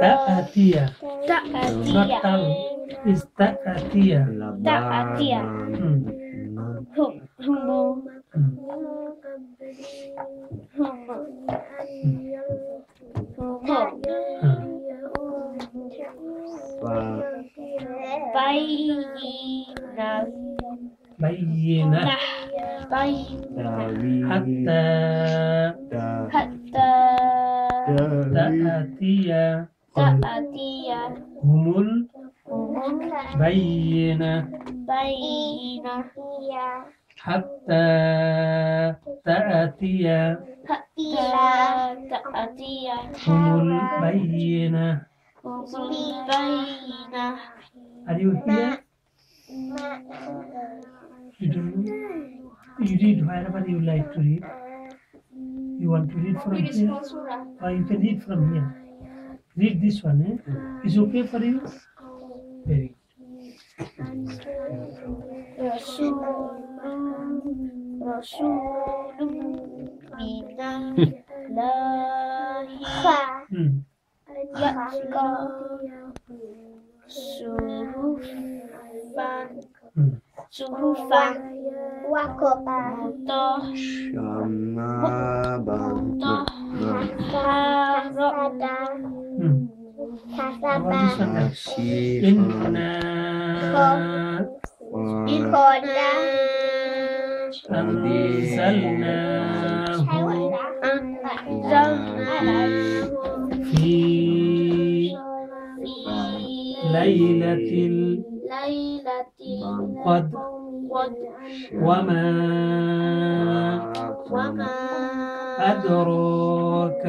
Ta'atiyah. Ta'atiyah. Is ta'atiyah. Ta'atiyah. Hmm. Hum, humu, Hmm. humu. Hmm. Bayyina. Bayyinah. Nah. Bayyina. Hatta Hatta. تأتي تأتي هم البينة بينة حتى تأتي تأتي هم البينة هم البينة Are you here? You don't know? You read wherever you like to read. You want to read from here? Or you can read from here. Read this one, eh? Is okay for you? Very good. Rasulun Rasulun Minallahi Hmm. Ya'ka Suhufan Hmm. Suhufan Mutoh Harok Hmm. Kasaba? Inna Koda anzalnahu Anzalnahu fi Fi lailatil ليلة نعم. قد وما وما أدراك